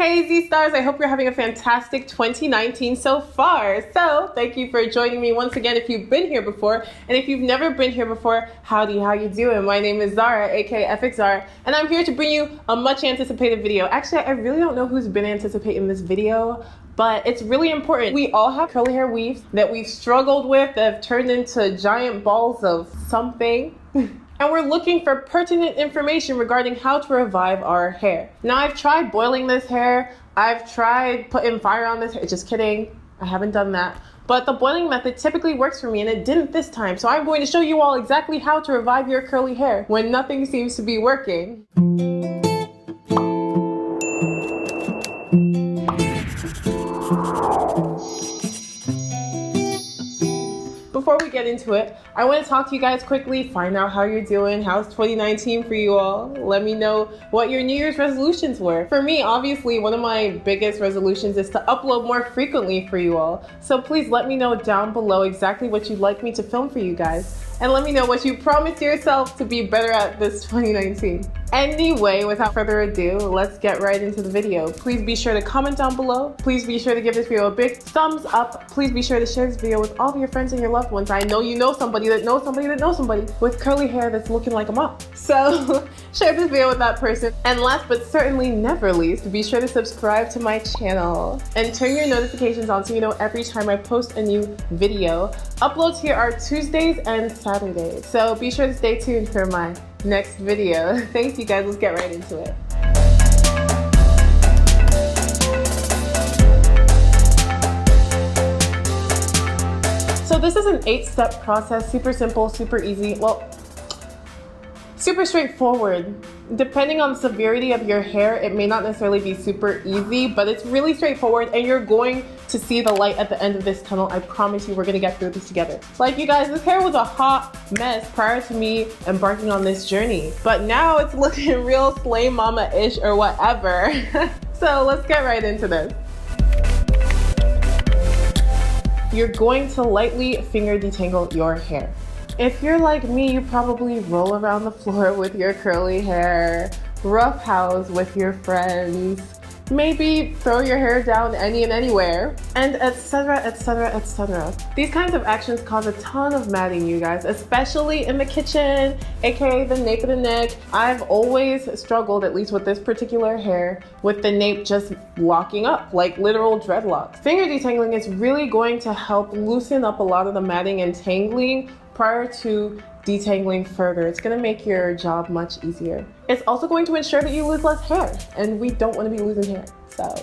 Hey Z Stars, I hope you're having a fantastic 2019 so far. So, thank you for joining me once again if you've been here before. And if you've never been here before, howdy, how you doing? My name is Zara, aka EfikZara, and I'm here to bring you a much anticipated video. Actually, I really don't know who's been anticipating this video, but it's really important. We all have curly hair weaves that we've struggled with that have turned into giant balls of something. and we're looking for pertinent information regarding how to revive our hair. Now, I've tried boiling this hair, I've tried putting fire on this hair. Just kidding, I haven't done that. But the boiling method typically works for me and it didn't this time. So I'm going to show you all exactly how to revive your curly hair when nothing seems to be working. Get into it, I want to talk to you guys quickly, find out how you're doing. How's 2019 for you all? Let me know what your New Year's resolutions were. For me, obviously, one of my biggest resolutions is to upload more frequently for you all. So please let me know down below exactly what you'd like me to film for you guys and let me know what you promised yourself to be better at this 2019. Anyway, without further ado, let's get right into the video. Please be sure to comment down below. Please be sure to give this video a big thumbs up. Please be sure to share this video with all of your friends and your loved ones. I know you know somebody that knows somebody that knows somebody with curly hair that's looking like a mom. So share this video with that person. And last but certainly never least, be sure to subscribe to my channel and turn your notifications on so you know every time I post a new video. Uploads here are Tuesdays and Saturdays. So be sure to stay tuned for my next video. Thanks you guys, let's get right into it. So this is an eight step process, super simple, super easy. Well, super straightforward. Depending on the severity of your hair, it may not necessarily be super easy, but it's really straightforward and you're going to see the light at the end of this tunnel. I promise you we're gonna get through this together. Like you guys, this hair was a hot mess prior to me embarking on this journey, but now it's looking real slay mama-ish or whatever. so let's get right into this. You're going to lightly finger detangle your hair. If you're like me, you probably roll around the floor with your curly hair, rough house with your friends, maybe throw your hair down any and anywhere, and etc, etc, etc. These kinds of actions cause a ton of matting, you guys, especially in the kitchen, aka the nape of the neck. I've always struggled, at least with this particular hair, with the nape just locking up, like literal dreadlocks. Finger detangling is really going to help loosen up a lot of the matting and tangling prior to detangling further. It's gonna make your job much easier. It's also going to ensure that you lose less hair, and we don't wanna be losing hair, so.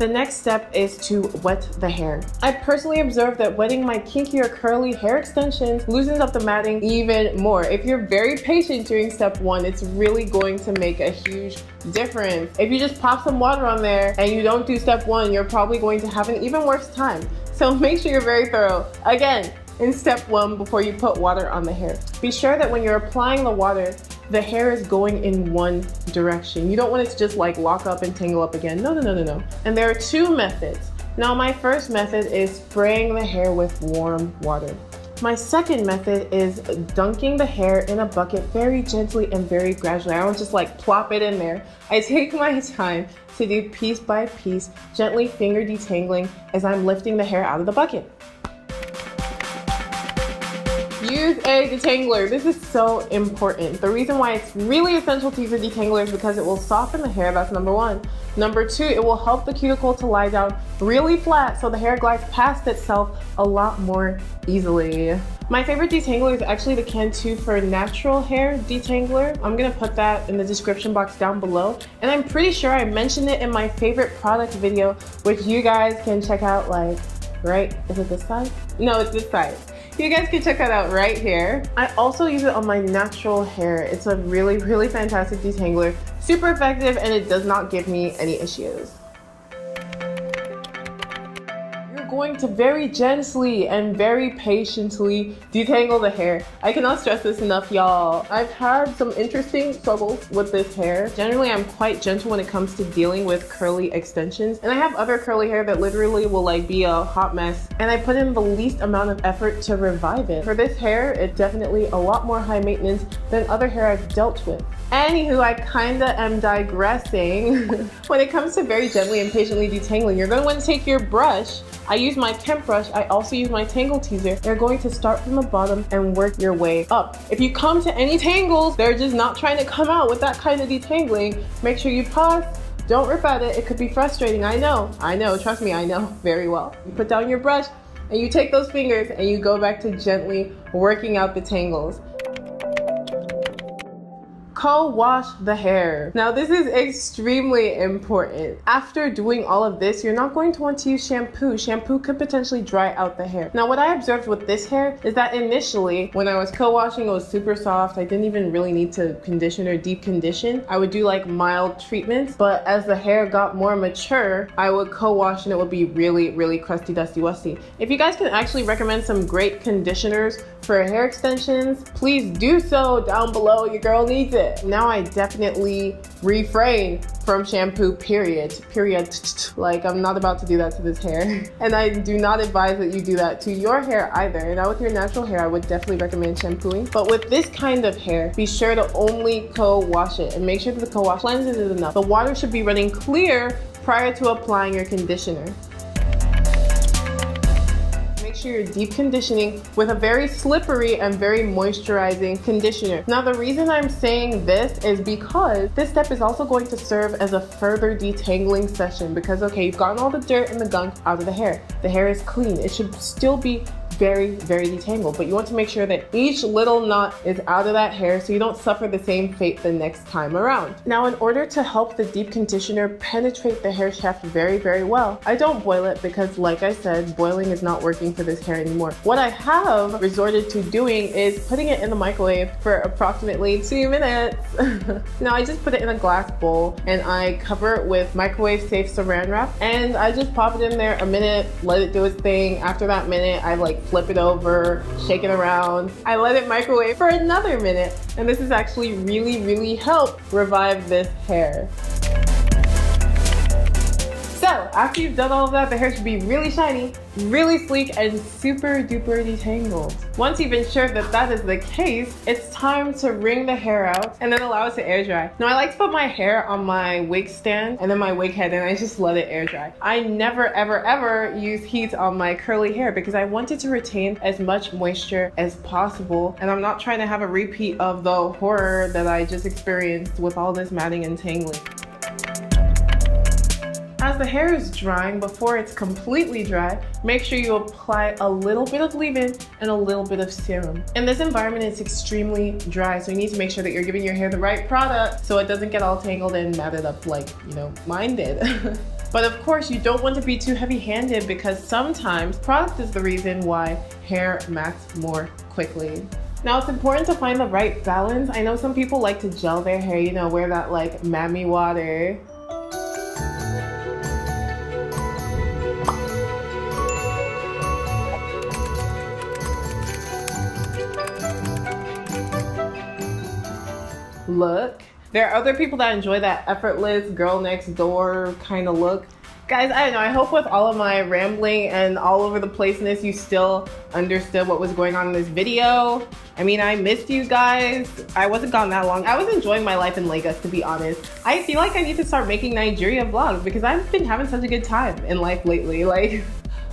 The next step is to wet the hair. I personally observed that wetting my kinky or curly hair extensions loosens up the matting even more. If you're very patient during step one, it's really going to make a huge difference. If you just pop some water on there and you don't do step one, you're probably going to have an even worse time. So make sure you're very thorough. Again, in step one before you put water on the hair. Be sure that when you're applying the water, the hair is going in one direction. You don't want it to just like lock up and tangle up again. No, no, no, no, no. And there are two methods. Now my first method is spraying the hair with warm water. My second method is dunking the hair in a bucket very gently and very gradually. I don't just like plop it in there. I take my time to do piece by piece, gently finger detangling as I'm lifting the hair out of the bucket. Use a detangler. This is so important. The reason why it's really essential to use a detangler is because it will soften the hair, that's number one. Number two, it will help the cuticle to lie down really flat so the hair glides past itself a lot more easily. My favorite detangler is actually the Cantu for natural hair detangler. I'm gonna put that in the description box down below. And I'm pretty sure I mentioned it in my favorite product video, which you guys can check out like, right? Is it this side? No, it's this side. You guys can check that out right here. I also use it on my natural hair. It's a really, really fantastic detangler. Super effective and it does not give me any issues. Going to very gently and very patiently detangle the hair. I cannot stress this enough, y'all. I've had some interesting struggles with this hair. Generally, I'm quite gentle when it comes to dealing with curly extensions. And I have other curly hair that literally will like be a hot mess. And I put in the least amount of effort to revive it. For this hair, it's definitely a lot more high maintenance than other hair I've dealt with. Anywho, I kinda am digressing. when it comes to very gently and patiently detangling, you're gonna wanna take your brush I use my Kemp brush. I also use my Tangle Teezer. You're going to start from the bottom and work your way up. If you come to any tangles, they're just not trying to come out with that kind of detangling, make sure you pause, don't rip at it. It could be frustrating. I know. I know. Trust me, I know very well. You put down your brush and you take those fingers and you go back to gently working out the tangles co-wash the hair. Now this is extremely important. After doing all of this, you're not going to want to use shampoo. Shampoo could potentially dry out the hair. Now what I observed with this hair is that initially when I was co-washing, it was super soft. I didn't even really need to condition or deep condition. I would do like mild treatments, but as the hair got more mature, I would co-wash and it would be really, really crusty, dusty, wusty. If you guys can actually recommend some great conditioners for hair extensions, please do so down below. Your girl needs it. Now I definitely refrain from shampoo, period. Period. Like, I'm not about to do that to this hair. And I do not advise that you do that to your hair either. Now, with your natural hair, I would definitely recommend shampooing. But with this kind of hair, be sure to only co-wash it and make sure that the co-wash cleanses it enough. The water should be running clear prior to applying your conditioner sure you're deep conditioning with a very slippery and very moisturizing conditioner. Now the reason I'm saying this is because this step is also going to serve as a further detangling session because okay, you've gotten all the dirt and the gunk out of the hair. The hair is clean. It should still be very, very detangled, but you want to make sure that each little knot is out of that hair so you don't suffer the same fate the next time around. Now, in order to help the deep conditioner penetrate the hair shaft very, very well, I don't boil it because like I said, boiling is not working for this hair anymore. What I have resorted to doing is putting it in the microwave for approximately two minutes. now I just put it in a glass bowl and I cover it with microwave safe saran wrap and I just pop it in there a minute, let it do its thing. After that minute, I like flip it over, shake it around. I let it microwave for another minute, and this has actually really, really helped revive this hair. After you've done all of that, the hair should be really shiny, really sleek, and super duper detangled. Once you've ensured that that is the case, it's time to wring the hair out and then allow it to air dry. Now I like to put my hair on my wig stand and then my wig head and I just let it air dry. I never ever ever use heat on my curly hair because I wanted to retain as much moisture as possible and I'm not trying to have a repeat of the horror that I just experienced with all this matting and tangling. As the hair is drying, before it's completely dry, make sure you apply a little bit of leave-in and a little bit of serum. In this environment, it's extremely dry, so you need to make sure that you're giving your hair the right product so it doesn't get all tangled and matted up like, you know, mine did. But of course, you don't want to be too heavy-handed because sometimes product is the reason why hair mats more quickly. Now it's important to find the right balance. I know some people like to gel their hair, you know, wear that like mammy water look. There are other people that enjoy that effortless girl next door kind of look. Guys, I don't know, I hope with all of my rambling and all over the placeness, you still understood what was going on in this video. I mean, I missed you guys. I wasn't gone that long. I was enjoying my life in Lagos, to be honest. I feel like I need to start making Nigeria vlogs because I've been having such a good time in life lately. Like,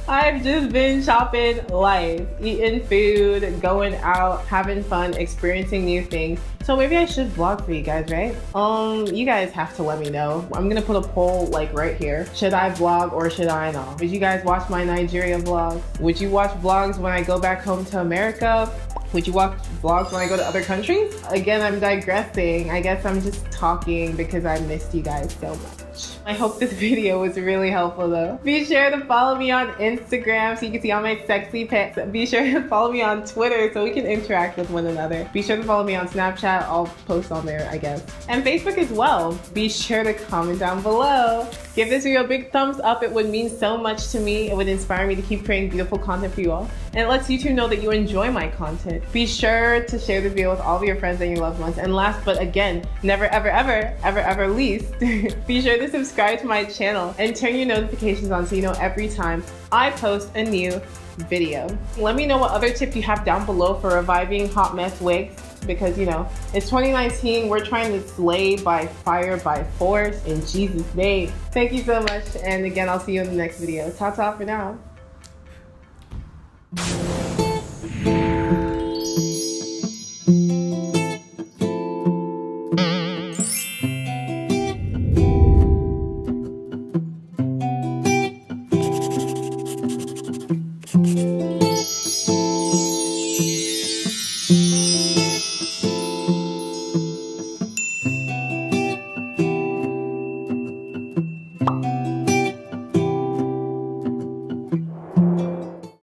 I've just been shopping life, eating food, going out, having fun, experiencing new things. So maybe I should vlog for you guys, right? Um, you guys have to let me know. I'm gonna put a poll like right here. Should I vlog or should I not? Would you guys watch my Nigeria vlogs? Would you watch vlogs when I go back home to America? Would you watch vlogs when I go to other countries? Again, I'm digressing. I guess I'm just talking because I missed you guys so much. I hope this video was really helpful though. Be sure to follow me on Instagram so you can see all my sexy pics. Be sure to follow me on Twitter so we can interact with one another. Be sure to follow me on Snapchat. I'll post on there, I guess. And Facebook as well. Be sure to comment down below. Give this video a big thumbs up. It would mean so much to me. It would inspire me to keep creating beautiful content for you all. And it lets YouTube know that you enjoy my content. Be sure to share the video with all of your friends and your loved ones. And last but again, never ever ever ever ever least, be sure to subscribe to my channel and turn your notifications on so you know every time I post a new video. Let me know what other tips you have down below for reviving hot mess wigs because you know it's 2019 we're trying to slay by fire by force in jesus name. Thank you so much. And again i'll see you in the next video. Ta ta for now